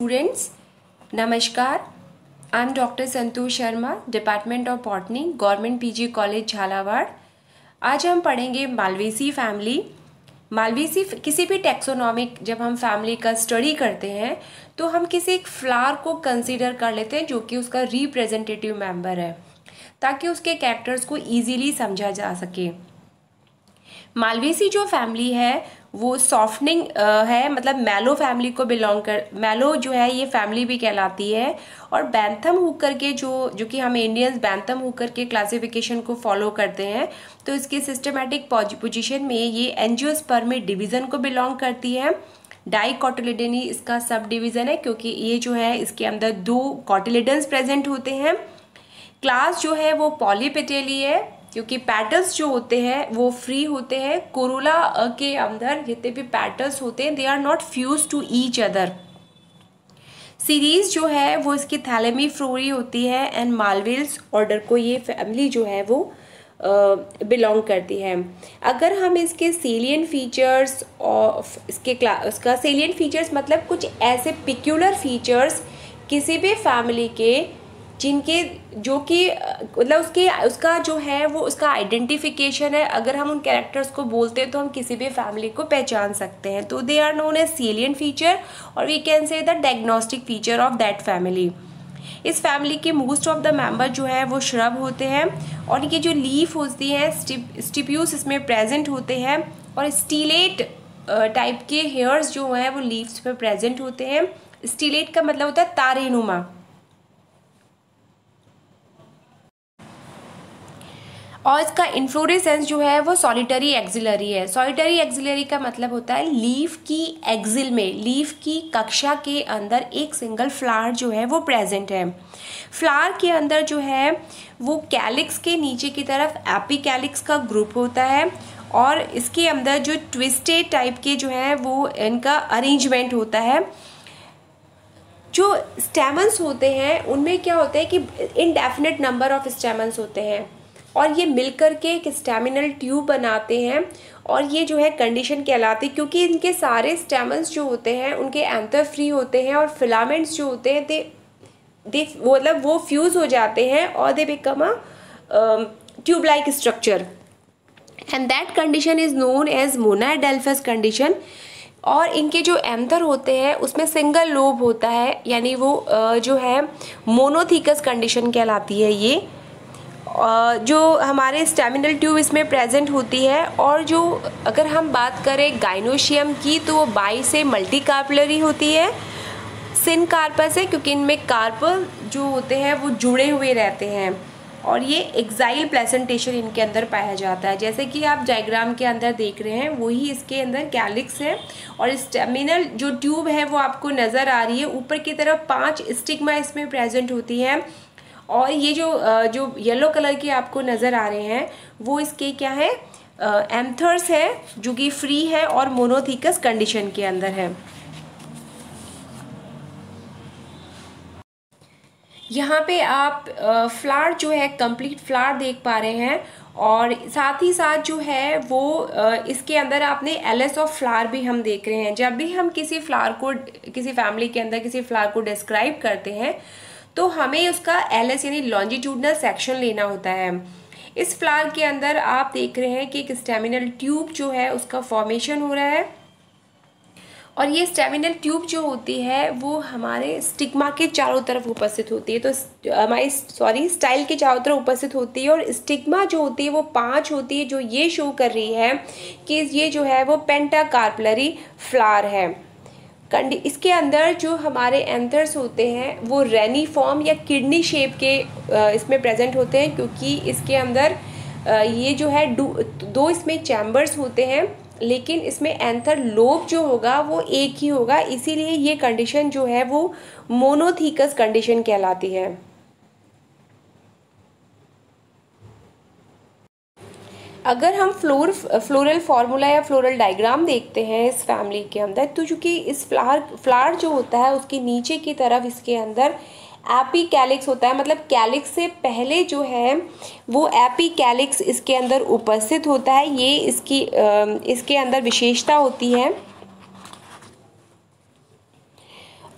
Students, नमस्कार I am doctor Santosh Sharma department of botany government PG college Jhalawar आज हम पढ़ेंगे Malvaceae family Malvaceae किसी भी टेक्सोनॉमिक जब हम फैमिली का स्टडी करते हैं तो हम किसी एक फ्लावर को कंसीडर कर लेते हैं जो कि उसका रिप्रेजेंटेटिव मेंबर है ताकि उसके कैरेक्टर्स को इजीली समझा जा सके। मालवेसी जो फैमिली है, वो सॉफ्टनिंग है मतलब मैलो फैमिली को बिलोंग कर मैलो जो है, ये फैमिली भी कहलाती है। और बैंथम हुकर के जो जो कि हम इंडियंस बैंथम हुकर के क्लासिफिकेशन को फॉलो करते हैं तो इसके सिस्टमेटिक पोजिशन में ये एंजियोस्पर्मी डिवीज़न को बिलोंग करती है। डाइकॉटिलिडनी इसका सब डिवीज़न है, क्योंकि ये जो है, इसके अंदर दो कॉटिलिडन्स प्रेजेंट होते हैं। क्लास जो है, वो पॉलीपेटेली है क्योंकि पैटल्स जो होते हैं, वो फ्री होते हैं। कोरोला के अंदर जितने भी पैटल्स होते हैं they are not fuse to each other series जो है, वो इसकी थैलेमी फ्लोरी होती है एंड मालवेल्स ऑर्डर को ये फैमिली जो है, वो बिलोंग करती है। अगर हम इसके सेलियन फीचर्स ऑफ़ इसके क्ला उसका सेलियन फीचर्स मतलब कुछ ऐसे पिक्यूलर फीचर्स किसी भी फैमिली के जिनके, जो कि मतलब उसके, उसका जो है, वो उसका आइडेंटिफिकेशन है। अगर हम उन कैरेक्टर्स को बोलते हैं तो हम किसी भी फैमिली को पहचान सकते हैं। तो they are known as salient feature और we can say the diagnostic feature of that family इस फैमिली के मोस्ट ऑफ़ द मेंबर जो है, वो श्रब होते हैं और ये जो लीफ होती है स्टिप्यूस इसमें प्रेजेंट होते हैं और स्टीलेट टाइप के हेयर्स जो हैं, वो लीव्स पर प्रेजेंट होते हैं। स्टीलेट का मतलब होता है तारेनुमा। और इसका इन्फ्लोरेसेंस जो है, वो सॉलिटरी एक्सिलरी है। सॉलिटरी एक्सिलरी का मतलब होता है लीफ की एक्सिल में लीफ की कक्षा के अंदर एक सिंगल फ्लावर जो है, वो प्रेजेंट है। फ्लावर के अंदर जो है, वो कैलिक्स के नीचे की तरफ़ एपी कैलिक्स का ग्रुप होता है और इसके अंदर जो ट्विस्टेड टाइप के जो है, वो इनका अरेंजमेंट होता है। जो स्टेमन्स होते हैं, उनमें क्या होता है कि इनडेफिनेट नंबर ऑफ़ स्टेमन्स होते हैं। और ये मिलकर के एक स्टेमिनल ट्यूब बनाते हैं और ये जो है कंडीशन कहलाती है, क्योंकि इनके सारे स्टेमन्स जो होते हैं, उनके एंथर फ्री होते हैं और फिलामेंट्स जो होते हैं दे दे मतलब वो फ्यूज़ हो जाते हैं और they become a tube like structure and that condition is known as monadelphous condition और इनके जो एंथर होते हैं, उसमें सिंगल लोब होता है, यानी वो जो है मोनोथीकस कंडीशन कहलाती है ये। जो हमारे स्टेमिनल ट्यूब इसमें प्रेजेंट होती है और जो अगर हम बात करें गाइनोशियम की तो वो बाई से मल्टी कार्पलरी होती है। सिन कार्पस है, क्योंकि इनमें कार्पल जो होते हैं, वो जुड़े हुए रहते हैं। और ये एक्साइल प्लेसेंटेशन इनके अंदर पाया जाता है। जैसे कि आप डायग्राम के अंदर देख रहे हैं, वही इसके अंदर कैलिक्स है। और स्टेमिनल जो ट्यूब है, वो आपको नज़र आ रही है, ऊपर की तरफ़ पाँच स्टिग्मा इसमें प्रेजेंट होती है। और ये जो जो येलो कलर के आपको नज़र आ रहे हैं, वो इसके क्या है? एंथर्स है, जो कि फ्री है और मोनोथिकस कंडीशन के अंदर है। यहाँ पे आप फ्लावर जो है कंप्लीट फ्लावर देख पा रहे हैं और साथ ही साथ जो है, वो इसके अंदर आपने एल ऑफ़ फ्लावर भी हम देख रहे हैं। जब भी हम किसी फ्लावर को, किसी फैमिली के अंदर किसी फ्लावर को डिस्क्राइब करते हैं तो हमें उसका एल एस यानी लॉन्जिट्यूडनल सेक्शन लेना होता है। इस फ्लावर के अंदर आप देख रहे हैं कि एक स्टेमिनल ट्यूब जो है, उसका फॉर्मेशन हो रहा है। और ये स्टेमिनल ट्यूब जो होती है, वो हमारे स्टिग्मा के चारों तरफ़ उपस्थित होती है। तो हमारी सॉरी स्टाइल के चारों तरफ़ उपस्थित होती है और स्टिग्मा जो होती है, वो पाँच होती है, जो ये शो कर रही है कि ये जो है, वो पेंटाकार्पलरी फ्लावर है। कंडी, इसके अंदर जो हमारे एंथर्स होते हैं, वो रेनी फॉर्म या किडनी शेप के इसमें प्रेजेंट होते हैं क्योंकि इसके अंदर ये जो है दो इसमें चैम्बर्स होते हैं, लेकिन इसमें एंथर लोब जो होगा वो एक ही होगा, इसीलिए ये कंडीशन जो है वो मोनोथीकस कंडीशन कहलाती है। अगर हम फ्लोर फ्लोरल फार्मूला या फ्लोरल डायग्राम देखते हैं इस फैमिली के अंदर तो चूँकि इस फ्लार फ्लार जो होता है, उसके नीचे की तरफ़ इसके अंदर एपी कैलिक्स होता है मतलब कैलिक्स से पहले जो है, वो एपी कैलिक्स इसके अंदर उपस्थित होता है। ये इसकी इसके अंदर विशेषता होती है।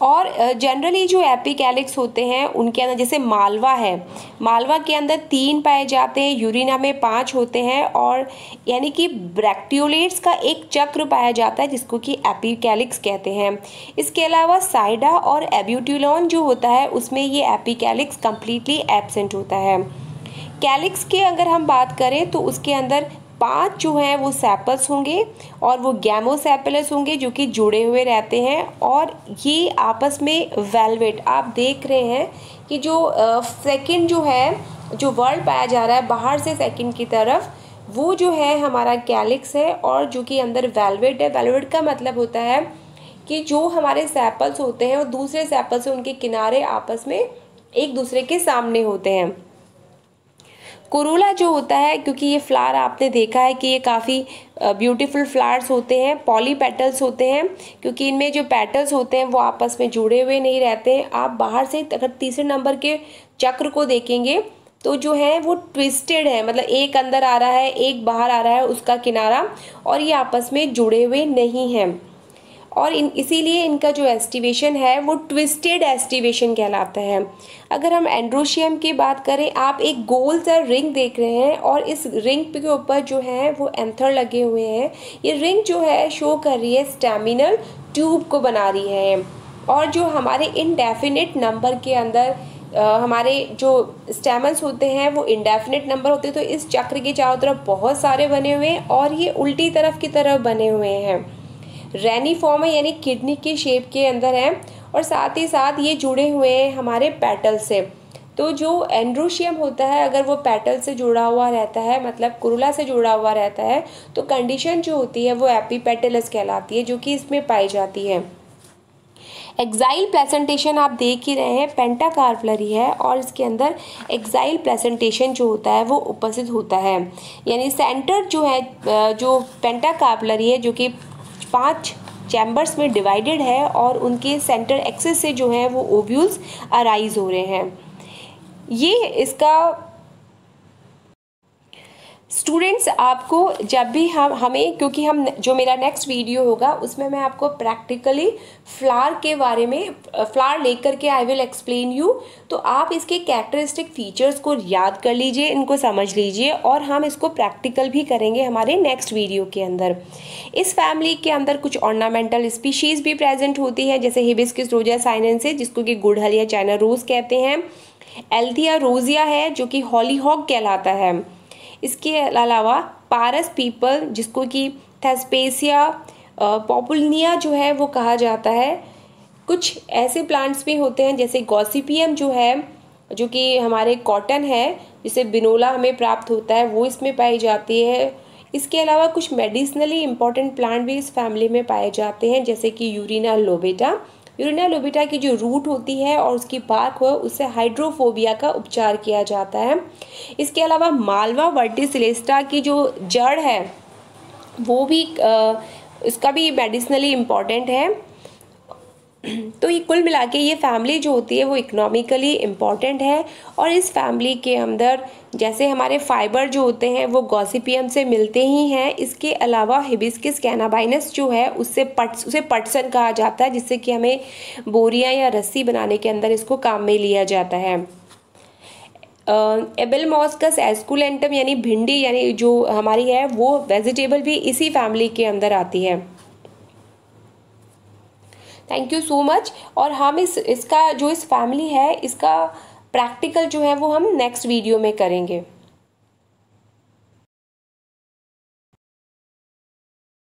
और जनरली जो एपिकैलिक्स होते हैं, उनके अंदर जैसे मालवा है, मालवा के अंदर तीन पाए जाते हैं, यूरिना में पाँच होते हैं और यानी कि ब्रैक्टियोलेट्स का एक चक्र पाया जाता है, जिसको कि एपिकैलिक्स कहते हैं। इसके अलावा साइडा और एब्यूट्यूलॉन जो होता है, उसमें ये एपिकैलिक्स कम्प्लीटली एबसेंट होता है। कैलिक्स के अगर हम बात करें तो उसके अंदर पाँच जो हैं वो सैपल्स होंगे और वो गैमोसेपलस होंगे जो कि जुड़े हुए रहते हैं और ये आपस में वेलवेट आप देख रहे हैं कि जो सेकंड जो है, जो वर्ल्ड पाया जा रहा है, बाहर से सेकंड की तरफ़, वो जो है हमारा कैलिक्स है और जो कि अंदर वेलवेट है। वेलवेट का मतलब होता है कि जो हमारे सैपल्स होते हैं और दूसरे सैपल से उनके किनारे आपस में एक दूसरे के सामने होते हैं। कोरोला जो होता है, क्योंकि ये फ्लावर आपने देखा है कि ये काफ़ी ब्यूटीफुल फ्लावर्स होते हैं पॉली पेटल्स होते हैं, क्योंकि इनमें जो पेटल्स होते हैं वो आपस में जुड़े हुए नहीं रहते हैं। आप बाहर से अगर तीसरे नंबर के चक्र को देखेंगे तो जो है वो ट्विस्टेड है मतलब एक अंदर आ रहा है, एक बाहर आ रहा है, उसका किनारा, और ये आपस में जुड़े हुए नहीं हैं। और इन इसीलिए इनका जो एस्टिवेशन है वो ट्विस्टेड एस्टिवेशन कहलाता है। अगर हम एंड्रोशियम की बात करें आप एक गोल सा रिंग देख रहे हैं और इस रिंग के ऊपर जो है वो एंथर लगे हुए हैं। ये रिंग जो है शो कर रही है स्टेमिनल ट्यूब को बना रही है। और जो हमारे इनडेफिनेट नंबर के अंदर आ, हमारे जो स्टेमन्स होते हैं वो इनडेफिनेट नंबर होते हैं। तो इस चक्र के चारों तरफ़ बहुत सारे बने हुए हैं और ये उल्टी तरफ़ की तरफ़ बने हुए हैं। रैनी फॉर्म है, यानी किडनी के शेप के अंदर है और साथ ही साथ ये जुड़े हुए हैं हमारे पेटल से। तो जो एंड्रोशियम होता है, अगर वो पेटल से जुड़ा हुआ रहता है मतलब कुरुला से जुड़ा हुआ रहता है तो कंडीशन जो होती है वो एपीपेटलस कहलाती है, जो कि इसमें पाई जाती है। एक्साइल प्लेसेंटेशन आप देख ही रहे हैं पेंटाकार्पलरी है और इसके अंदर एक्साइल प्लेसेंटेशन जो होता है वो उपस्थित होता है। यानी सेंटर जो है जो पेंटाकार्पलरी है, जो कि पाँच चैम्बर्स में डिवाइडेड है और उनके सेंटर एक्सेस से जो है वो ओव्यूल्स अराइज हो रहे हैं। ये इसका स्टूडेंट्स आपको जब भी हम, हमें, क्योंकि हम, जो मेरा नेक्स्ट वीडियो होगा, उसमें मैं आपको प्रैक्टिकली फ्लावर के बारे में फ्लावर लेकर के आई विल एक्सप्लेन यू तो आप इसके कैरेक्टरिस्टिक फीचर्स को याद कर लीजिए, इनको समझ लीजिए और हम इसको प्रैक्टिकल भी करेंगे हमारे नेक्स्ट वीडियो के अंदर. इस फैमिली के अंदर कुछ ऑर्नामेंटल स्पीशीज़ भी प्रेजेंट होती है, जैसे हिबिस्किस रोजा साइनेंसिस जिसको कि गुड़हल या चाइना रोज़ कहते हैं. एल्थिया रोजिया है, जो कि हॉली हॉक कहलाता है. इसके अलावा पारस पीपल, जिसको कि थेस्पेसिया पॉपुलनिया जो है वो कहा जाता है। कुछ ऐसे प्लांट्स भी होते हैं, जैसे गॉसिपियम जो है, जो कि हमारे कॉटन है, जिसे बिनोला हमें प्राप्त होता है, वो इसमें पाई जाती है। इसके अलावा कुछ मेडिसिनली इंपॉर्टेंट प्लांट भी इस फैमिली में पाए जाते हैं, जैसे कि यूरिना लोबेटा यूरिना लोबिटा की जो रूट होती है और उसकी पार्क हो, उससे हाइड्रोफोबिया का उपचार किया जाता है। इसके अलावा मालवा वर्टिसिलेस्टा की जो जड़ है, वो भी इसका भी मेडिसिनली इंपॉर्टेंट है। तो ये कुल मिला के ये फैमिली जो होती है, वो इकोनॉमिकली इंपॉर्टेंट है और इस फैमिली के अंदर जैसे हमारे फाइबर जो होते हैं, वो गॉसिपियम से मिलते ही हैं। इसके अलावा हिबिस्किस कैनाबाइनस जो है, उससे पट, उसे पटसन कहा जाता है, जिससे कि हमें बोरियाँ या रस्सी बनाने के अंदर इसको काम में लिया जाता है। एबल मॉस्कस एस्कुलेंटम यानी भिंडी, यानी जो हमारी है, वो वेजिटेबल भी इसी फैमिली के अंदर आती है। थैंक यू सो मच और हम इस, इसका, जो इस फैमिली है, इसका प्रैक्टिकल जो है वो हम नेक्स्ट वीडियो में करेंगे।